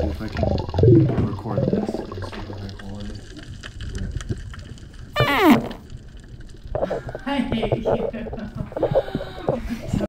See if I can record this. I hate you.